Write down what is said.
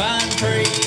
fine free.